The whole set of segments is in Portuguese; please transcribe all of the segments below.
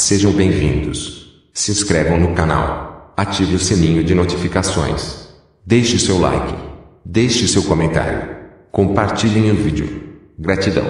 Sejam bem-vindos. Se inscrevam no canal. Ative o sininho de notificações. Deixe seu like. Deixe seu comentário. Compartilhem o vídeo. Gratidão.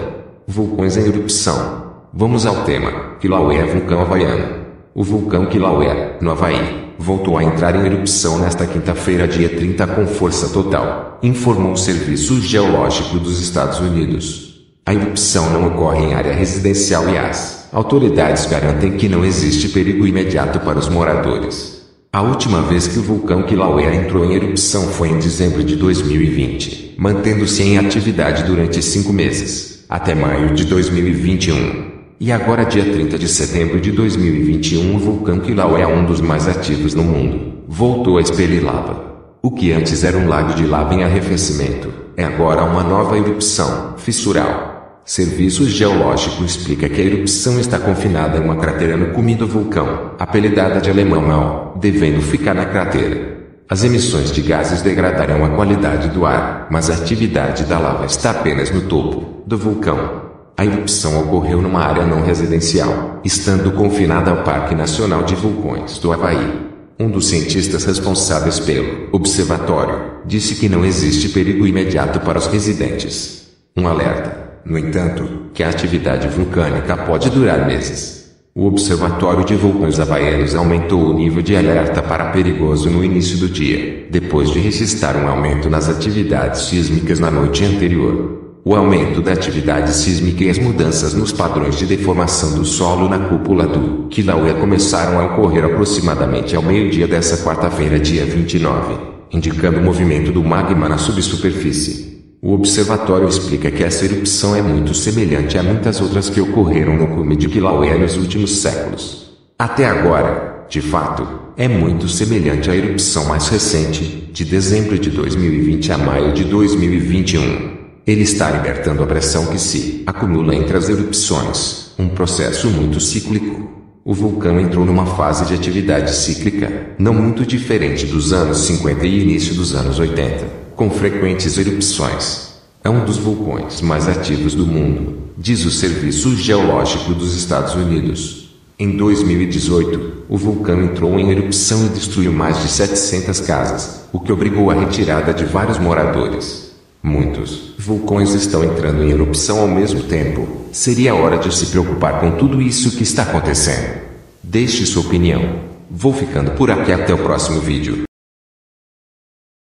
Vulcões em erupção. Vamos ao tema. Kilauea é vulcão havaiano. O vulcão Kilauea, no Havaí, voltou a entrar em erupção nesta quinta-feira, dia 30, com força total, informou o Serviço Geológico dos Estados Unidos. A erupção não ocorre em área residencial e as autoridades garantem que não existe perigo imediato para os moradores. A última vez que o vulcão Kilauea entrou em erupção foi em dezembro de 2020, mantendo-se em atividade durante cinco meses, até maio de 2021. E agora, dia 30 de setembro de 2021, o vulcão Kilauea, um dos mais ativos no mundo, voltou a expelir lava. O que antes era um lago de lava em arrefecimento, é agora uma nova erupção fissural. Serviço Geológico explica que a erupção está confinada em uma cratera no cume do vulcão, apelidada de Alemão Mal, devendo ficar na cratera. As emissões de gases degradarão a qualidade do ar, mas a atividade da lava está apenas no topo do vulcão. A erupção ocorreu numa área não residencial, estando confinada ao Parque Nacional de Vulcões do Havaí. Um dos cientistas responsáveis pelo observatório disse que não existe perigo imediato para os residentes. Um alerta no entanto, que a atividade vulcânica pode durar meses. O Observatório de Vulcões Havaianos aumentou o nível de alerta para perigoso no início do dia, depois de registrar um aumento nas atividades sísmicas na noite anterior. O aumento da atividade sísmica e as mudanças nos padrões de deformação do solo na cúpula do Kilauea começaram a ocorrer aproximadamente ao meio-dia dessa quarta-feira, dia 29, indicando o movimento do magma na subsuperfície. O observatório explica que essa erupção é muito semelhante a muitas outras que ocorreram no cume de Kilauea nos últimos séculos. Até agora, de fato, é muito semelhante à erupção mais recente, de dezembro de 2020 a maio de 2021. Ele está libertando a pressão que se acumula entre as erupções, um processo muito cíclico. O vulcão entrou numa fase de atividade cíclica, não muito diferente dos anos 50 e início dos anos 80 com frequentes erupções. É um dos vulcões mais ativos do mundo, diz o Serviço Geológico dos Estados Unidos. Em 2018, o vulcão entrou em erupção e destruiu mais de 700 casas, o que obrigou a retirada de vários moradores. Muitos vulcões estão entrando em erupção ao mesmo tempo. Seria hora de se preocupar com tudo isso que está acontecendo. Deixe sua opinião. Vou ficando por aqui até o próximo vídeo.